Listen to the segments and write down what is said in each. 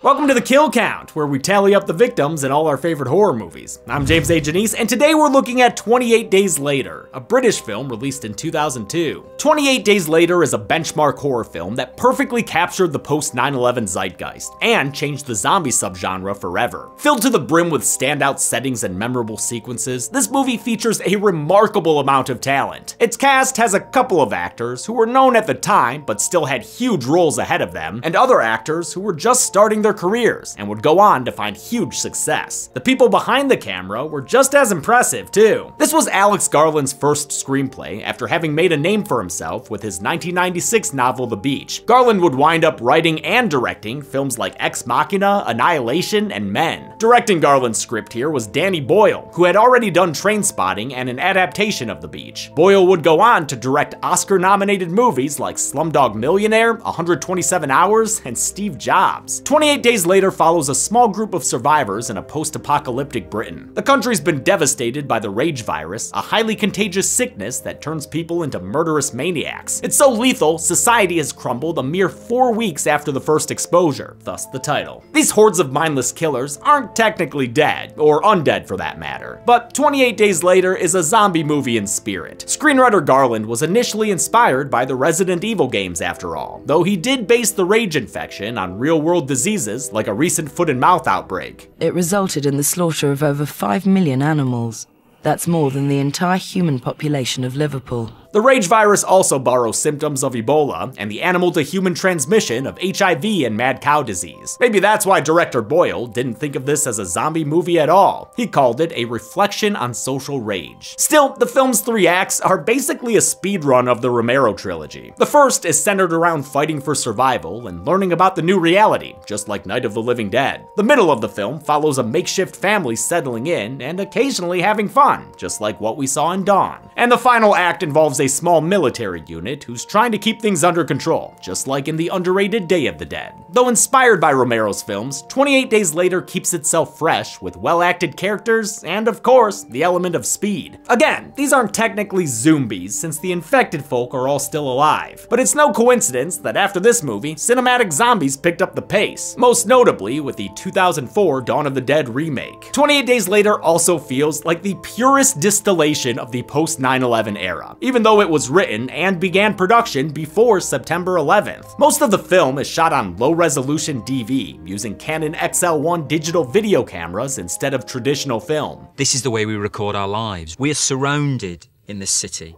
Welcome to the Kill Count, where we tally up the victims in all our favorite horror movies. I'm James A. Janisse, and today we're looking at 28 Days Later, a British film released in 2002. 28 Days Later is a benchmark horror film that perfectly captured the post 9 11 zeitgeist and changed the zombie subgenre forever. Filled to the brim with standout settings and memorable sequences, this movie features a remarkable amount of talent. Its cast has a couple of actors who were known at the time but still had huge roles ahead of them, and other actors who were just starting their their careers and would go on to find huge success. The people behind the camera were just as impressive too. This was Alex Garland's first screenplay after having made a name for himself with his 1996 novel The Beach. Garland would wind up writing and directing films like Ex Machina, Annihilation, and Men. Directing Garland's script here was Danny Boyle, who had already done Trainspotting and an adaptation of The Beach. Boyle would go on to direct Oscar-nominated movies like Slumdog Millionaire, 127 Hours, and Steve Jobs. 28 28 Days Later follows a small group of survivors in a post-apocalyptic Britain. The country's been devastated by the rage virus, a highly contagious sickness that turns people into murderous maniacs. It's so lethal, society has crumbled a mere four weeks after the first exposure, thus the title. These hordes of mindless killers aren't technically dead, or undead for that matter, but 28 Days Later is a zombie movie in spirit. Screenwriter Garland was initially inspired by the Resident Evil games after all, though he did base the rage infection on real-world diseases diseases like a recent foot and mouth outbreak. It resulted in the slaughter of over 5 million animals. That's more than the entire human population of Liverpool. The rage virus also borrows symptoms of Ebola and the animal to human transmission of HIV and mad cow disease. Maybe that's why director Boyle didn't think of this as a zombie movie at all. He called it a reflection on social rage. Still, the film's three acts are basically a speedrun of the Romero trilogy. The first is centered around fighting for survival and learning about the new reality, just like Night of the Living Dead. The middle of the film follows a makeshift family settling in and occasionally having fun, just like what we saw in Dawn. And the final act involves a small military unit who's trying to keep things under control, just like in the underrated Day of the Dead. Though inspired by Romero's films, 28 Days Later keeps itself fresh with well-acted characters and, of course, the element of speed. Again, these aren't technically zombies since the infected folk are all still alive, but it's no coincidence that after this movie, cinematic zombies picked up the pace, most notably with the 2004 Dawn of the Dead remake. 28 Days Later also feels like the purest distillation of the post 9-11 era, even though though it was written and began production before September 11th. Most of the film is shot on low-resolution DV, using Canon XL1 digital video cameras instead of traditional film. This is the way we record our lives. We are surrounded in this city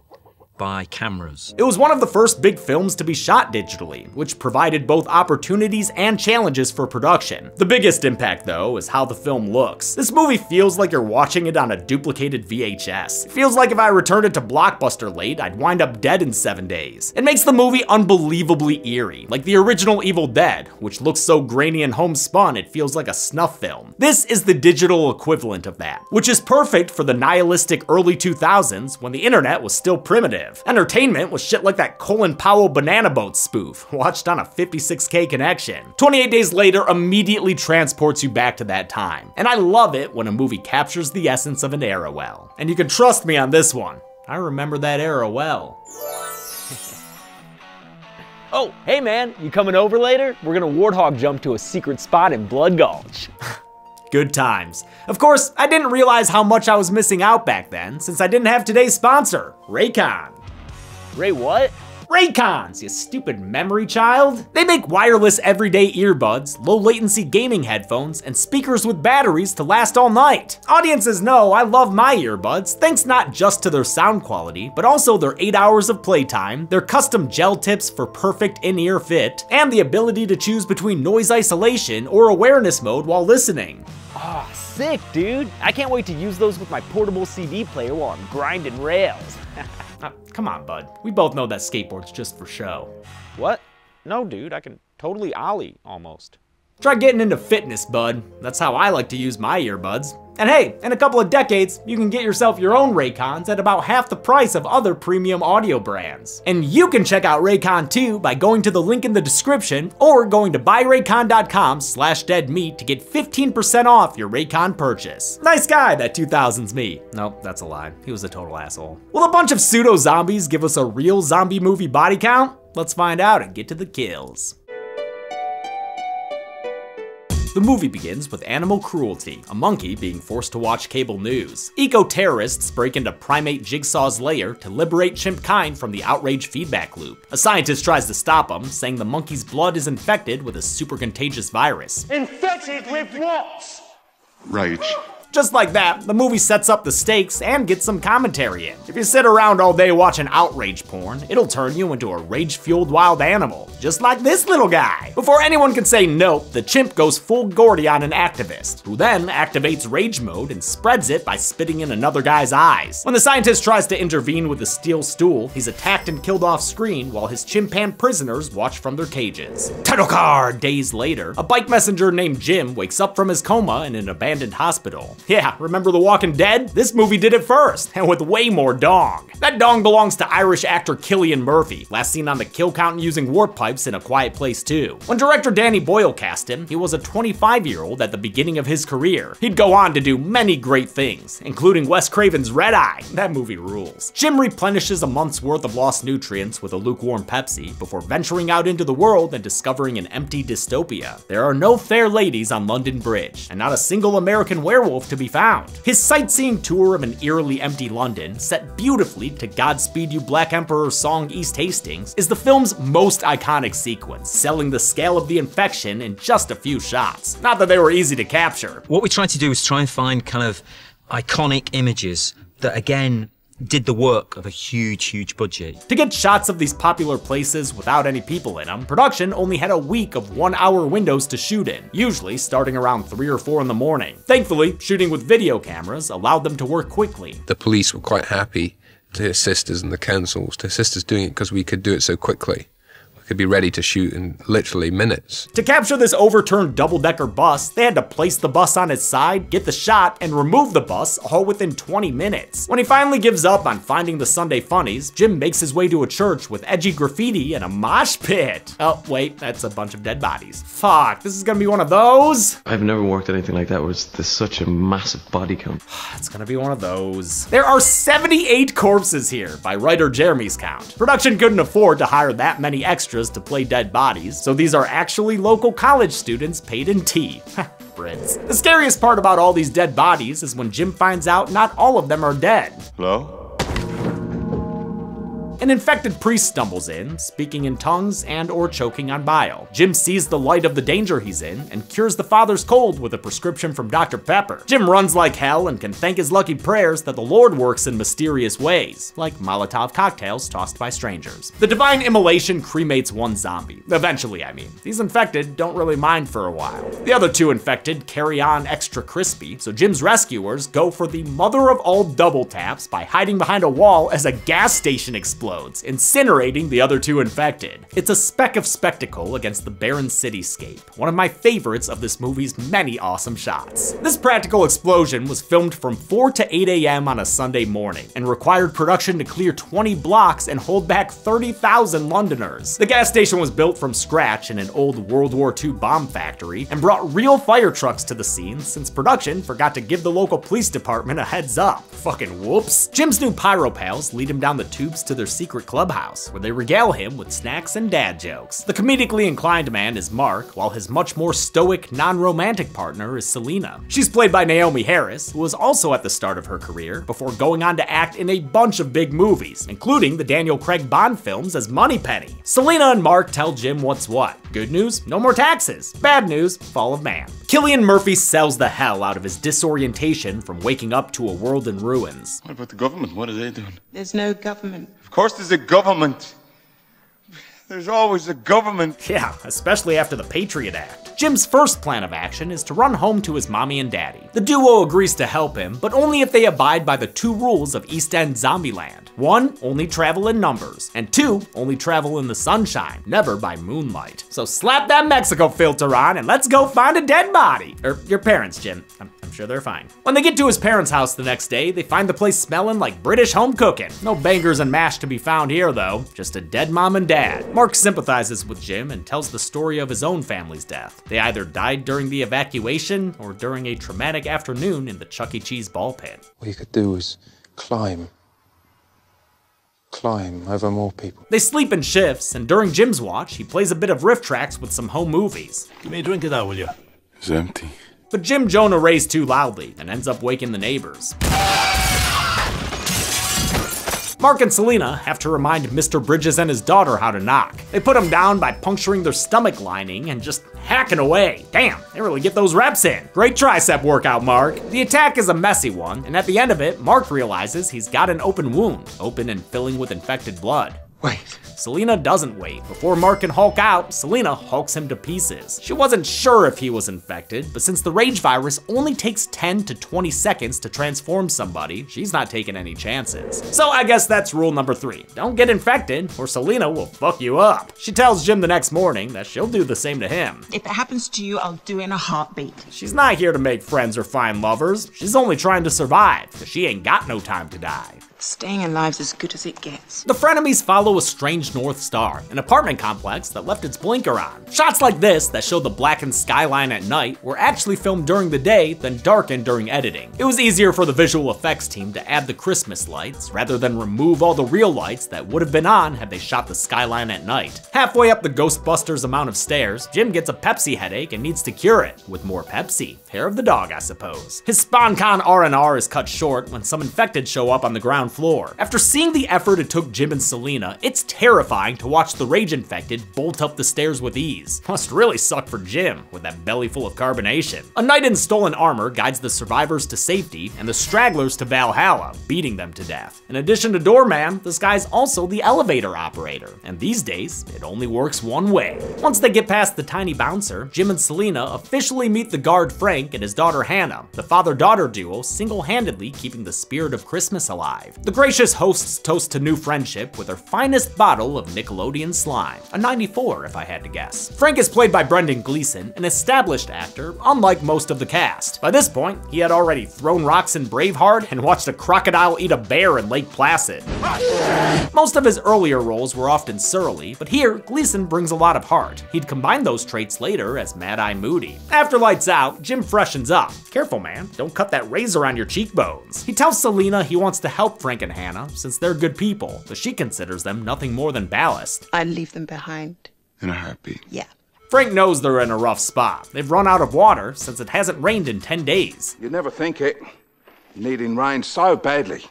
by cameras. It was one of the first big films to be shot digitally, which provided both opportunities and challenges for production. The biggest impact, though, is how the film looks. This movie feels like you're watching it on a duplicated VHS. It feels like if I returned it to Blockbuster late, I'd wind up dead in seven days. It makes the movie unbelievably eerie, like the original Evil Dead, which looks so grainy and homespun it feels like a snuff film. This is the digital equivalent of that, which is perfect for the nihilistic early 2000s when the internet was still primitive. Entertainment was shit like that Colin Powell Banana Boat spoof, watched on a 56k connection. 28 Days Later immediately transports you back to that time, and I love it when a movie captures the essence of an era well. And you can trust me on this one, I remember that era well. oh, hey man, you coming over later? We're gonna warthog jump to a secret spot in Blood Gulch. Good times. Of course, I didn't realize how much I was missing out back then, since I didn't have today's sponsor, Raycon. Ray what? Raycons, you stupid memory child. They make wireless everyday earbuds, low latency gaming headphones, and speakers with batteries to last all night. Audiences know I love my earbuds, thanks not just to their sound quality, but also their 8 hours of playtime, their custom gel tips for perfect in-ear fit, and the ability to choose between noise isolation or awareness mode while listening. Oh, sick, dude. I can't wait to use those with my portable CD player while I'm grinding rails. Uh, come on, bud. We both know that skateboard's just for show. What? No, dude, I can totally ollie, almost. Try getting into fitness, bud. That's how I like to use my earbuds. And hey, in a couple of decades, you can get yourself your own Raycons at about half the price of other premium audio brands. And you can check out Raycon too by going to the link in the description or going to buyraycon.com slash deadmeat to get 15% off your Raycon purchase. Nice guy, that 2000s me. Nope, that's a lie. He was a total asshole. Will a bunch of pseudo-zombies give us a real zombie movie body count? Let's find out and get to the kills. The movie begins with animal cruelty, a monkey being forced to watch cable news. Eco-terrorists break into primate Jigsaw's lair to liberate chimp kind from the outrage feedback loop. A scientist tries to stop him, saying the monkey's blood is infected with a super contagious virus. Infected with what? Rage. Just like that, the movie sets up the stakes and gets some commentary in. If you sit around all day watching outrage porn, it'll turn you into a rage-fueled wild animal, just like this little guy. Before anyone can say nope, the chimp goes full Gordy on an activist, who then activates rage mode and spreads it by spitting in another guy's eyes. When the scientist tries to intervene with a steel stool, he's attacked and killed off screen while his chimpan prisoners watch from their cages. Title card! Days later, a bike messenger named Jim wakes up from his coma in an abandoned hospital. Yeah, remember The Walking Dead? This movie did it first, and with way more dong. That dong belongs to Irish actor Cillian Murphy, last seen on the kill count using warp pipes in A Quiet Place 2. When director Danny Boyle cast him, he was a 25-year-old at the beginning of his career. He'd go on to do many great things, including Wes Craven's Red Eye. That movie rules. Jim replenishes a month's worth of lost nutrients with a lukewarm Pepsi before venturing out into the world and discovering an empty dystopia. There are no fair ladies on London Bridge, and not a single American werewolf to be found. His sightseeing tour of an eerily empty London, set beautifully to Godspeed You Black Emperor song East Hastings, is the film's most iconic sequence, selling the scale of the infection in just a few shots. Not that they were easy to capture. What we tried to do was try and find kind of iconic images that again did the work of a huge, huge budget. To get shots of these popular places without any people in them, production only had a week of one hour windows to shoot in, usually starting around 3 or 4 in the morning. Thankfully, shooting with video cameras allowed them to work quickly. The police were quite happy to assist us and the councils to assist us doing it because we could do it so quickly could be ready to shoot in literally minutes. To capture this overturned double-decker bus, they had to place the bus on its side, get the shot, and remove the bus all within 20 minutes. When he finally gives up on finding the Sunday funnies, Jim makes his way to a church with edgy graffiti and a mosh pit. Oh, wait, that's a bunch of dead bodies. Fuck, this is gonna be one of those? I've never worked anything like that where there's such a massive body count. it's gonna be one of those. There are 78 corpses here, by writer Jeremy's count. Production couldn't afford to hire that many extras extras to play dead bodies, so these are actually local college students paid in tea. Brits. The scariest part about all these dead bodies is when Jim finds out not all of them are dead. Hello? An infected priest stumbles in, speaking in tongues and or choking on bile. Jim sees the light of the danger he's in and cures the father's cold with a prescription from Dr. Pepper. Jim runs like hell and can thank his lucky prayers that the Lord works in mysterious ways, like Molotov cocktails tossed by strangers. The divine immolation cremates one zombie. Eventually, I mean. These infected don't really mind for a while. The other two infected carry on extra crispy, so Jim's rescuers go for the mother of all double taps by hiding behind a wall as a gas station explodes explodes, incinerating the other two infected. It's a speck of spectacle against the barren cityscape, one of my favorites of this movie's many awesome shots. This practical explosion was filmed from 4 to 8 a.m. on a Sunday morning, and required production to clear 20 blocks and hold back 30,000 Londoners. The gas station was built from scratch in an old World War II bomb factory, and brought real fire trucks to the scene since production forgot to give the local police department a heads up. Fucking whoops. Jim's new pyro pals lead him down the tubes to their secret clubhouse, where they regale him with snacks and dad jokes. The comedically inclined man is Mark, while his much more stoic, non-romantic partner is Selena. She's played by Naomie Harris, who was also at the start of her career, before going on to act in a bunch of big movies, including the Daniel Craig Bond films as Moneypenny. Selena and Mark tell Jim what's what. Good news, no more taxes. Bad news, fall of man. Cillian Murphy sells the hell out of his disorientation from waking up to a world in ruins. What about the government? What are they doing? There's no government. Of course there's a government. There's always a government. Yeah, especially after the Patriot Act. Jim's first plan of action is to run home to his mommy and daddy. The duo agrees to help him, but only if they abide by the two rules of East End Zombieland. One, only travel in numbers, and two, only travel in the sunshine, never by moonlight. So slap that Mexico filter on and let's go find a dead body. Or your parents, Jim. I'm, I'm sure they're fine. When they get to his parents' house the next day, they find the place smelling like British home cooking. No bangers and mash to be found here though, just a dead mom and dad. Mark sympathizes with Jim and tells the story of his own family's death. They either died during the evacuation or during a traumatic afternoon in the Chuck E. Cheese ball pit. What you could do is climb. Climb over more people. They sleep in shifts, and during Jim's watch, he plays a bit of RiffTrax with some home movies. Give me a drink of that, will you? It's empty. But Jim Jonah rays too loudly and ends up waking the neighbors. Mark and Selena have to remind Mr. Bridges and his daughter how to knock. They put him down by puncturing their stomach lining and just hacking away. Damn, they really get those reps in. Great tricep workout, Mark. The attack is a messy one, and at the end of it, Mark realizes he's got an open wound, open and filling with infected blood. Wait. Selena doesn't wait. Before Mark can Hulk out, Selena hulks him to pieces. She wasn't sure if he was infected, but since the rage virus only takes 10 to 20 seconds to transform somebody, she's not taking any chances. So I guess that's rule number three. Don't get infected, or Selena will fuck you up. She tells Jim the next morning that she'll do the same to him. If it happens to you, I'll do it in a heartbeat. She's not here to make friends or find lovers. She's only trying to survive, because she ain't got no time to die. Staying alive's as good as it gets. The frenemies follow a strange North Star, an apartment complex that left its blinker on. Shots like this that show the blackened skyline at night were actually filmed during the day, then darkened during editing. It was easier for the visual effects team to add the Christmas lights, rather than remove all the real lights that would have been on had they shot the skyline at night. Halfway up the Ghostbusters amount of stairs, Jim gets a Pepsi headache and needs to cure it, with more Pepsi. Hair of the dog, I suppose. His SpawnCon R&R is cut short when some infected show up on the ground floor. After seeing the effort it took Jim and Selena, it's terrifying to watch the rage infected bolt up the stairs with ease. Must really suck for Jim, with that belly full of carbonation. A knight in stolen armor guides the survivors to safety and the stragglers to Valhalla, beating them to death. In addition to Doorman, this guy's also the elevator operator, and these days, it only works one way. Once they get past the tiny bouncer, Jim and Selena officially meet the guard Frank and his daughter Hannah, the father-daughter duo single-handedly keeping the spirit of Christmas alive. The gracious hosts toast to new friendship with their finest bottle of Nickelodeon slime, a 94 if I had to guess. Frank is played by Brendan Gleeson, an established actor, unlike most of the cast. By this point, he had already thrown rocks in Braveheart and watched a crocodile eat a bear in Lake Placid. Most of his earlier roles were often surly, but here, Gleeson brings a lot of heart. He'd combine those traits later as Mad Eye Moody. After Lights Out, Jim freshens up. Careful, man, don't cut that razor on your cheekbones. He tells Selena he wants to help Frank and Hannah since they're good people, but she considers them nothing more than ballast. I'd leave them behind. In a heartbeat. Yeah. Frank knows they're in a rough spot. They've run out of water since it hasn't rained in 10 days. You'd never think it. Needing rain so badly.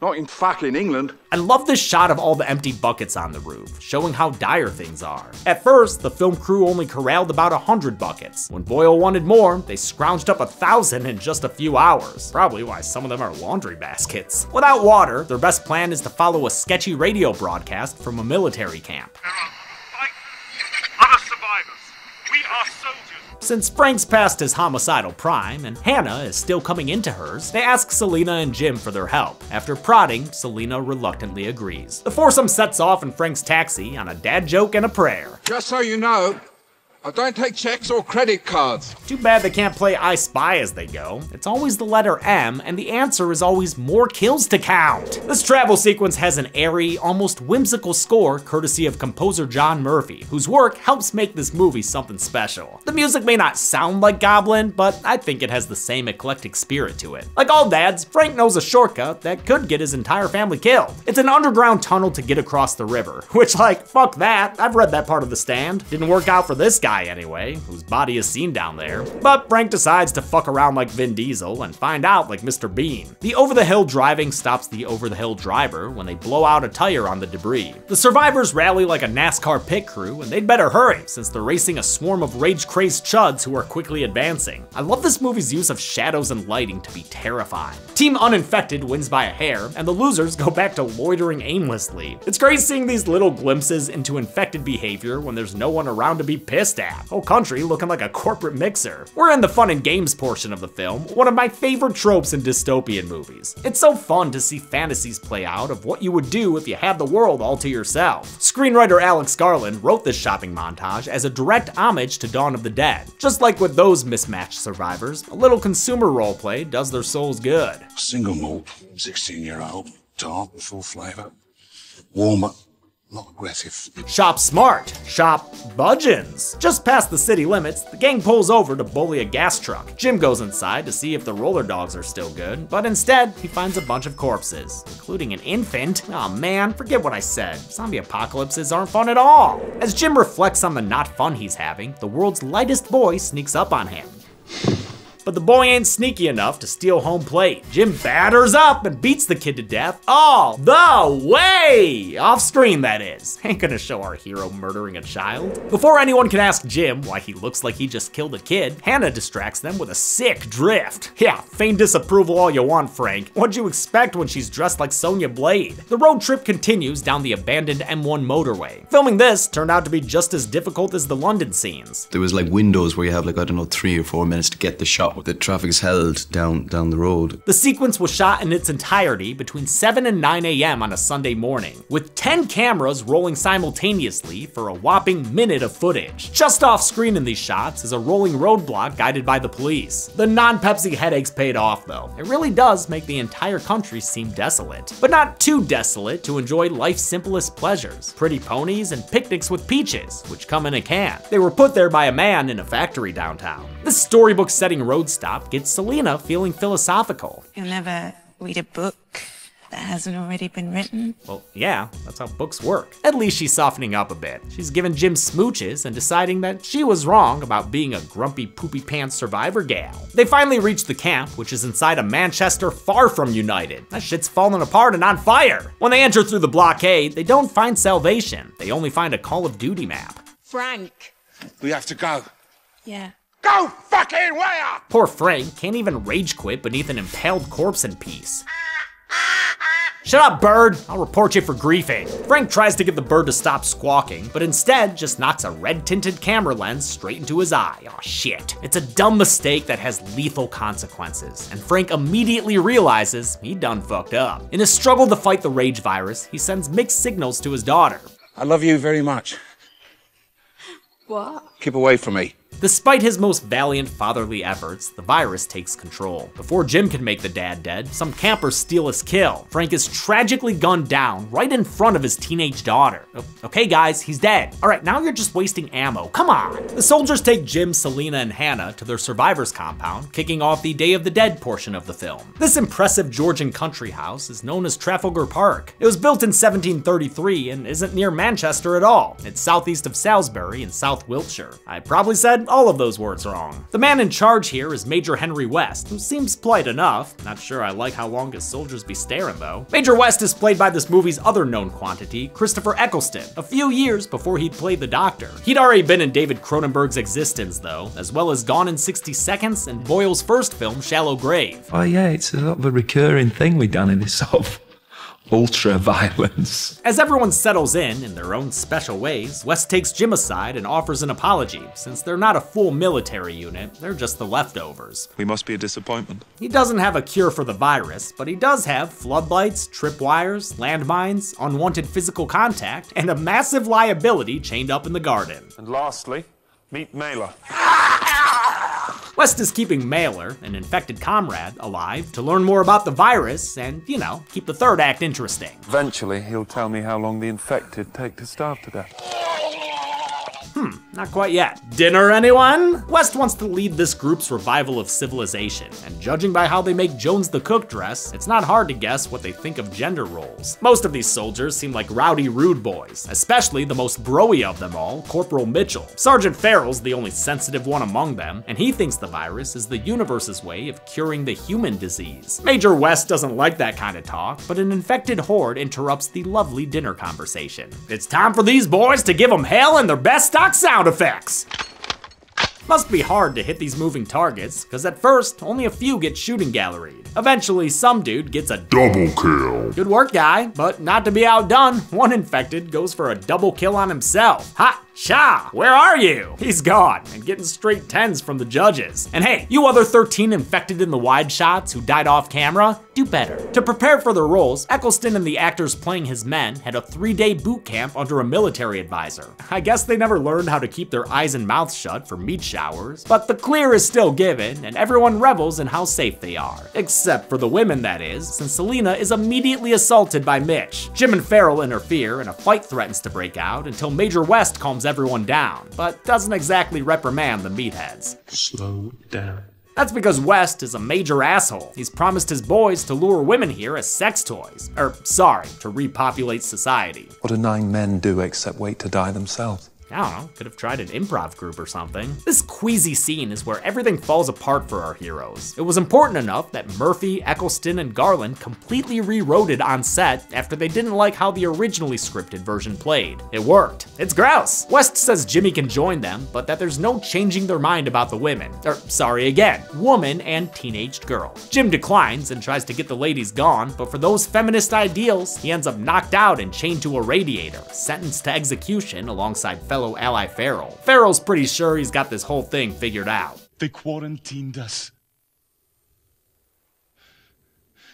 Not in fucking England. I love this shot of all the empty buckets on the roof, showing how dire things are. At first, the film crew only corralled about a hundred buckets. When Boyle wanted more, they scrounged up a thousand in just a few hours. Probably why some of them are laundry baskets. Without water, their best plan is to follow a sketchy radio broadcast from a military camp. Other survivors, we are soldiers. Since Frank's past his homicidal prime and Hannah is still coming into hers, they ask Selena and Jim for their help. After prodding, Selena reluctantly agrees. The foursome sets off in Frank's taxi on a dad joke and a prayer. Just so you know, I don't take checks or credit cards. Too bad they can't play I Spy as they go. It's always the letter M, and the answer is always more kills to count. This travel sequence has an airy, almost whimsical score courtesy of composer John Murphy, whose work helps make this movie something special. The music may not sound like Goblin, but I think it has the same eclectic spirit to it. Like all dads, Frank knows a shortcut that could get his entire family killed. It's an underground tunnel to get across the river, which like, fuck that, I've read that part of the stand. Didn't work out for this guy anyway, whose body is seen down there. But Frank decides to fuck around like Vin Diesel and find out like Mr. Bean. The over-the-hill driving stops the over-the-hill driver when they blow out a tire on the debris. The survivors rally like a NASCAR pit crew and they'd better hurry since they're racing a swarm of rage-crazed chuds who are quickly advancing. I love this movie's use of shadows and lighting to be terrifying. Team Uninfected wins by a hair and the losers go back to loitering aimlessly. It's great seeing these little glimpses into infected behavior when there's no one around to be pissed at. Whole oh, country looking like a corporate mixer. We're in the fun and games portion of the film, one of my favorite tropes in dystopian movies. It's so fun to see fantasies play out of what you would do if you had the world all to yourself. Screenwriter Alex Garland wrote this shopping montage as a direct homage to Dawn of the Dead. Just like with those mismatched survivors, a little consumer roleplay does their souls good. Single malt, 16 year old, dark, full flavour. Warmer, Not aggressive. Shop smart, shop Budgens. Just past the city limits, the gang pulls over to bully a gas truck. Jim goes inside to see if the roller dogs are still good, but instead, he finds a bunch of corpses, including an infant. Oh, man, forget what I said. Zombie apocalypses aren't fun at all. As Jim reflects on the not fun he's having, the world's lightest boy sneaks up on him. But the boy ain't sneaky enough to steal home plate. Jim batters up and beats the kid to death all the way! Off screen, that is. Ain't gonna show our hero murdering a child. Before anyone can ask Jim why he looks like he just killed a kid, Hannah distracts them with a sick drift. Yeah, feign disapproval all you want, Frank. What'd you expect when she's dressed like Sonya Blade? The road trip continues down the abandoned M1 motorway. Filming this turned out to be just as difficult as the London scenes. There was like windows where you have like, I don't know, three or four minutes to get the shot the traffic is held down down the road. The sequence was shot in its entirety between 7 and 9 a.m. on a Sunday morning, with 10 cameras rolling simultaneously for a whopping minute of footage. Just off screen in these shots is a rolling roadblock guided by the police. The non-Pepsi headaches paid off though. It really does make the entire country seem desolate, but not too desolate to enjoy life's simplest pleasures. Pretty ponies and picnics with peaches, which come in a can. They were put there by a man in a factory downtown. This storybook setting road stop gets Selena feeling philosophical. You'll never read a book that hasn't already been written? Well, yeah, that's how books work. At least she's softening up a bit. She's given Jim smooches and deciding that she was wrong about being a grumpy poopy pants survivor gal. They finally reach the camp, which is inside a Manchester far from united. That shit's falling apart and on fire. When they enter through the blockade, they don't find salvation. They only find a Call of Duty map. Frank. We have to go. Yeah. Go fucking where? Poor Frank can't even rage quit beneath an impaled corpse in peace. Shut up, bird! I'll report you for griefing. Frank tries to get the bird to stop squawking, but instead just knocks a red-tinted camera lens straight into his eye. Oh shit. It's a dumb mistake that has lethal consequences, and Frank immediately realizes he done fucked up. In his struggle to fight the rage virus, he sends mixed signals to his daughter. I love you very much. What? Keep away from me. Despite his most valiant fatherly efforts, the virus takes control. Before Jim can make the dad dead, some campers steal his kill. Frank is tragically gunned down right in front of his teenage daughter. Okay guys, he's dead. All right, now you're just wasting ammo, come on. The soldiers take Jim, Selena, and Hannah to their survivor's compound, kicking off the Day of the Dead portion of the film. This impressive Georgian country house is known as Trafalgar Park. It was built in 1733 and isn't near Manchester at all. It's southeast of Salisbury in South Wiltshire. I probably said all of those words wrong. The man in charge here is Major Henry West, who seems polite enough. Not sure I like how long his soldiers be staring though. Major West is played by this movie's other known quantity, Christopher Eccleston, a few years before he'd played the Doctor. He'd already been in David Cronenberg's eXistenZ though, as well as Gone in 60 Seconds and Boyle's first film, Shallow Grave. Oh yeah, it's a sort of a recurring thing we've done in this sort of ultra violence. As everyone settles in in their own special ways, West takes Jim aside and offers an apology. Since they're not a full military unit, they're just the leftovers. We must be a disappointment. He doesn't have a cure for the virus, but he does have floodlights, tripwires, landmines, unwanted physical contact, and a massive liability chained up in the garden. And lastly, meet Mailer. West is keeping Mailer, an infected comrade, alive to learn more about the virus and, you know, keep the third act interesting. Eventually, he'll tell me how long the infected take to starve to death. Hmm, not quite yet. Dinner, anyone? West wants to lead this group's revival of civilization, and judging by how they make Jones the cook dress, it's not hard to guess what they think of gender roles. Most of these soldiers seem like rowdy rude boys, especially the most broy of them all, Corporal Mitchell. Sergeant Farrell's the only sensitive one among them, and he thinks the virus is the universe's way of curing the human disease. Major West doesn't like that kind of talk, but an infected horde interrupts the lovely dinner conversation. It's time for these boys to give them hell and their best stock sound effects. Must be hard to hit these moving targets, because at first, only a few get shooting galleried. Eventually, some dude gets a double kill. Good work, guy, but not to be outdone, one infected goes for a double kill on himself. Ha! Cha, where are you? He's gone and getting straight tens from the judges. And hey, you other 13 infected in the wide shots who died off camera, do better. To prepare for their roles, Eccleston and the actors playing his men had a three day boot camp under a military advisor. I guess they never learned how to keep their eyes and mouths shut for meat showers, but the clear is still given, and everyone revels in how safe they are. Except for the women, that is, since Selena is immediately assaulted by Mitch. Jim and Farrell interfere, and a fight threatens to break out until Major West calms everyone down, but doesn't exactly reprimand the meatheads. Slow down. That's because West is a major asshole. He's promised his boys to lure women here as sex toys. Or, sorry, to repopulate society. What do nine men do except wait to die themselves? I don't know, could have tried an improv group or something. This queasy scene is where everything falls apart for our heroes. It was important enough that Murphy, Eccleston, and Garland completely rewrote it on set after they didn't like how the originally scripted version played. It worked. It's grouse. West says Jimmy can join them, but that there's no changing their mind about the women. Or, sorry again, woman and teenaged girl. Jim declines and tries to get the ladies gone, but for those feminist ideals, he ends up knocked out and chained to a radiator, sentenced to execution alongside fellow ally Farrell. Farrell's pretty sure he's got this whole thing figured out. They quarantined us.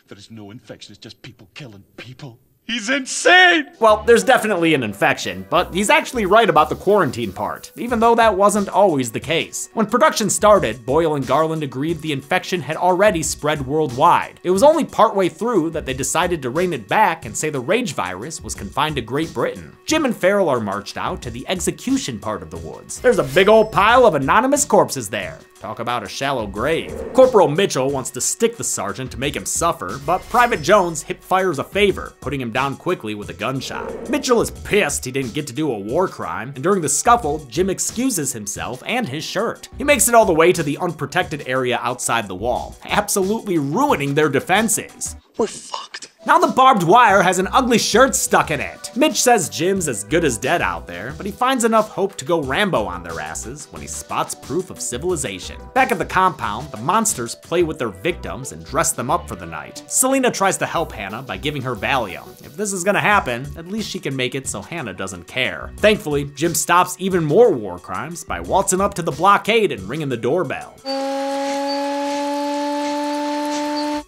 There is no infection, it's just people killing people. He's insane! Well, there's definitely an infection, but he's actually right about the quarantine part, even though that wasn't always the case. When production started, Boyle and Garland agreed the infection had already spread worldwide. It was only partway through that they decided to rein it back and say the rage virus was confined to Great Britain. Jim and Farrell are marched out to the execution part of the woods. There's a big old pile of anonymous corpses there. Talk about a shallow grave. Corporal Mitchell wants to stick the sergeant to make him suffer, but Private Jones hip fires a favor, putting him down quickly with a gunshot. Mitchell is pissed he didn't get to do a war crime, and during the scuffle, Jim excuses himself and his shirt. He makes it all the way to the unprotected area outside the wall, absolutely ruining their defenses. We're fucked. Now the barbed wire has an ugly shirt stuck in it. Mitch says Jim's as good as dead out there, but he finds enough hope to go Rambo on their asses when he spots proof of civilization. Back at the compound, the monsters play with their victims and dress them up for the night. Selena tries to help Hannah by giving her Valium. If this is gonna happen, at least she can make it so Hannah doesn't care. Thankfully, Jim stops even more war crimes by waltzing up to the blockade and ringing the doorbell.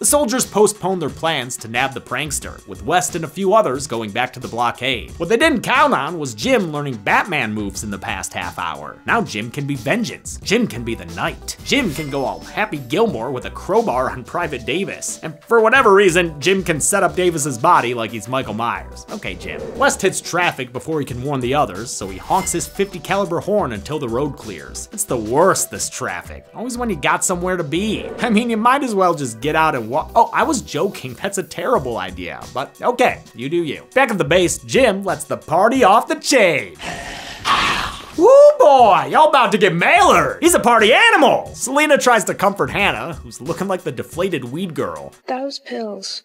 The soldiers postponed their plans to nab the prankster, with West and a few others going back to the blockade. What they didn't count on was Jim learning Batman moves in the past half hour. Now Jim can be Vengeance. Jim can be the Knight. Jim can go all Happy Gilmore with a crowbar on Private Davis. And for whatever reason, Jim can set up Davis's body like he's Michael Myers. Okay, Jim. West hits traffic before he can warn the others, so he honks his 50 caliber horn until the road clears. It's the worst, this traffic. Always when you got somewhere to be. I mean, you might as well just get out and walk. Oh, I was joking. That's a terrible idea. But okay, you do you. Back at the base, Jim lets the party off the chain. Woo boy, y'all about to get mailer. He's a party animal. Selena tries to comfort Hannah, who's looking like the deflated weed girl. Those pills.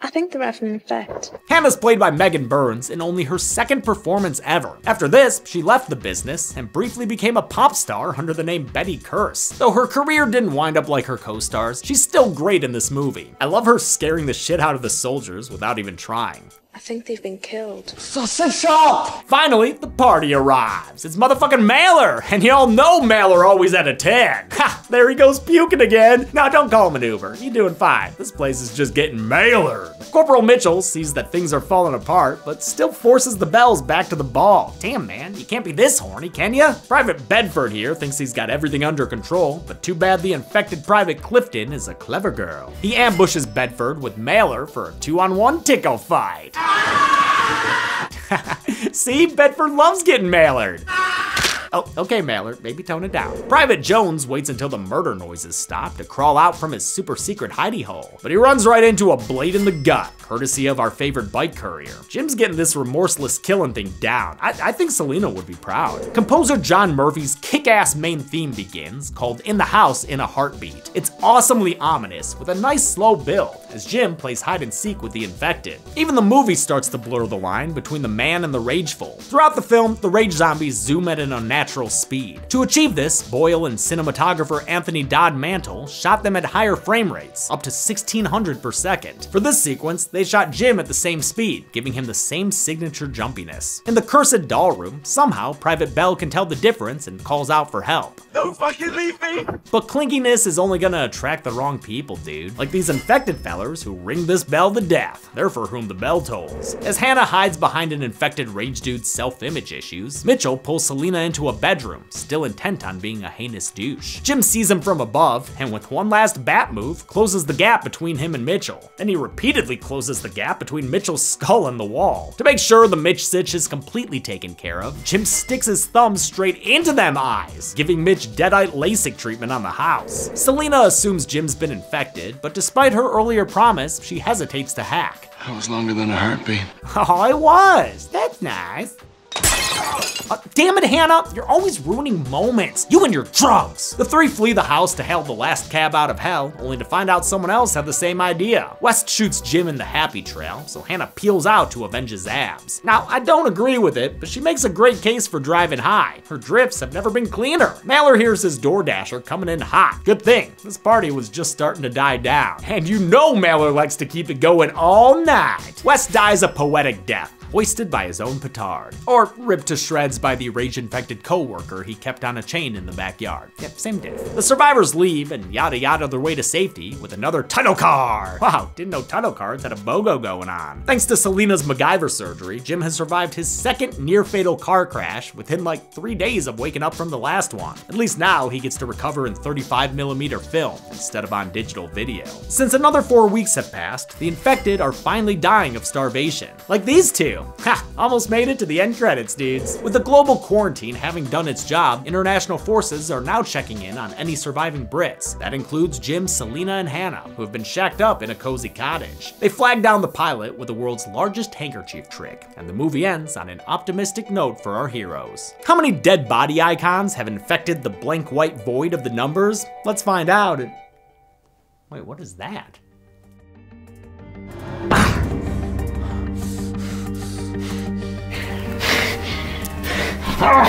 I think an effect. Hannah's played by Megan Burns in only her second performance ever. After this, she left the business and briefly became a pop star under the name Betty Curse. Though her career didn't wind up like her co-stars, she's still great in this movie. I love her scaring the shit out of the soldiers without even trying. I think they've been killed. Sausage shop! Finally, the party arrives. It's motherfucking Mailer, and y'all know Mailer always at a 10. Ha, there he goes puking again. Now don't call him an Uber, you're doing fine. This place is just getting Mailer. Corporal Mitchell sees that things are falling apart, but still forces the bells back to the ball. Damn man, you can't be this horny, can ya? Private Bedford here thinks he's got everything under control, but too bad the infected Private Clifton is a clever girl. He ambushes Bedford with Mailer for a two-on-one tickle fight. See, Bedford loves getting mailered. Oh, okay, Mailer, maybe tone it down. Private Jones waits until the murder noises stop to crawl out from his super secret hidey hole, but he runs right into a blade in the gut, courtesy of our favorite bike courier. Jim's getting this remorseless killing thing down. I, I think Selena would be proud. Composer John Murphy's kick-ass main theme begins, called In the House in a Heartbeat. It's awesomely ominous, with a nice slow build, as Jim plays hide and seek with the infected. Even the movie starts to blur the line between the man and the rageful. Throughout the film, the rage zombies zoom at an unnatural speed. To achieve this, Boyle and cinematographer Anthony Dodd Mantle shot them at higher frame rates, up to 1600 per second. For this sequence, they shot Jim at the same speed, giving him the same signature jumpiness. In the cursed doll room, somehow Private Bell can tell the difference and calls out for help. Don't fucking leave me! But clinkiness is only gonna attract the wrong people, dude. Like these infected fellers who ring this bell to death. They're for whom the bell tolls. As Hannah hides behind an infected rage dude's self-image issues, Mitchell pulls Selena into into a bedroom, still intent on being a heinous douche. Jim sees him from above, and with one last bat move, closes the gap between him and Mitchell. Then he repeatedly closes the gap between Mitchell's skull and the wall. To make sure the Mitch sitch is completely taken care of, Jim sticks his thumb straight into them eyes, giving Mitch deadite LASIK treatment on the house. Selena assumes Jim's been infected, but despite her earlier promise, she hesitates to hack. That was longer than a heartbeat. Oh, it was. That's nice. Uh, damn it, Hannah, you're always ruining moments. You and your drugs. The three flee the house to hail the last cab out of hell, only to find out someone else had the same idea. West shoots Jim in the happy trail, so Hannah peels out to avenge his abs. Now, I don't agree with it, but she makes a great case for driving high. Her drifts have never been cleaner. Mailer hears his door dasher coming in hot. Good thing, this party was just starting to die down. And you know Mailer likes to keep it going all night. West dies a poetic death hoisted by his own petard, or ripped to shreds by the rage-infected co-worker he kept on a chain in the backyard. Yep, same death. The survivors leave and yada yada their way to safety with another title car. Wow, didn't know title cards had a BOGO going on. Thanks to Selena's MacGyver surgery, Jim has survived his second near-fatal car crash within like three days of waking up from the last one. At least now he gets to recover in 35mm film instead of on digital video. Since another four weeks have passed, the infected are finally dying of starvation. Like these two. Ha! Almost made it to the end credits, dudes. With the global quarantine having done its job, international forces are now checking in on any surviving Brits. That includes Jim, Selena, and Hannah, who have been shacked up in a cozy cottage. They flag down the pilot with the world's largest handkerchief trick, and the movie ends on an optimistic note for our heroes. How many dead body icons have infected the blank white void of the numbers? Let's find out. Wait, what is that? Sorry,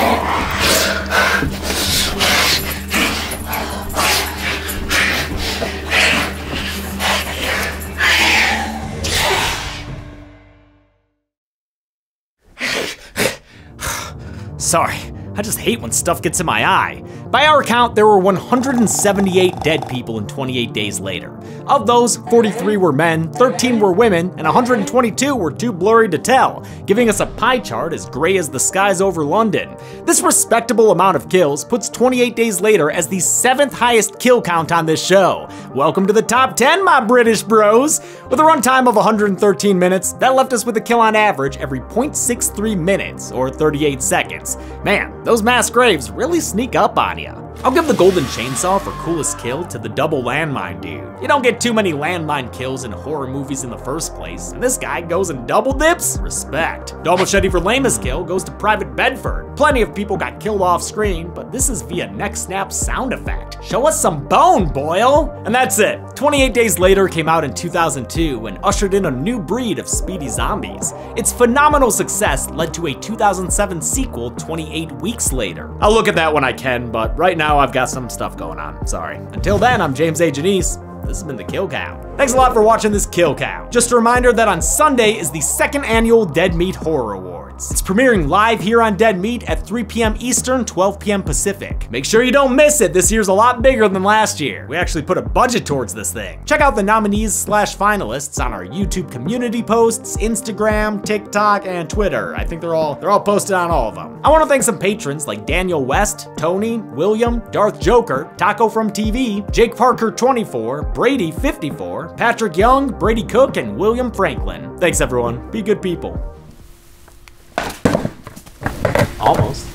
I just hate when stuff gets in my eye. By our count, there were 178 dead people in 28 days later. Of those, 43 were men, 13 were women, and 122 were too blurry to tell, giving us a pie chart as gray as the skies over London. This respectable amount of kills puts 28 days later as the seventh highest kill count on this show. Welcome to the top 10, my British bros! With a runtime of 113 minutes, that left us with a kill on average every 0.63 minutes, or 38 seconds. Man, those mass graves really sneak up on ya. I'll give the golden chainsaw for coolest kill to the double landmine dude. You don't get too many landmine kills in horror movies in the first place, and this guy goes and double dips? Respect. Double machete for lamest kill goes to Private Bedford. Plenty of people got killed off screen, but this is via neck snap sound effect. Show us some bone, Boyle! And that's it. 28 Days Later came out in 2002 and ushered in a new breed of speedy zombies. Its phenomenal success led to a 2007 sequel 28 weeks later. I'll look at that when I can, but right now I've got some stuff going on. Sorry. Until then, I'm James A. Janisse. This has been the Kill Count. Thanks a lot for watching this Kill Count. Just a reminder that on Sunday is the second annual Dead Meat Horror It's premiering live here on Dead Meat at 3 p.m. Eastern, 12 p.m. Pacific. Make sure you don't miss it. This year's a lot bigger than last year. We actually put a budget towards this thing. Check out the nominees slash finalists on our YouTube community posts, Instagram, TikTok, and Twitter. I think they're all they're all posted on all of them. I want to thank some patrons like Daniel West, Tony, William, Darth Joker, Taco from TV, Jake Parker 24, Brady 54, Patrick Young, Brady Cook, and William Franklin. Thanks everyone. Be good people. Almost.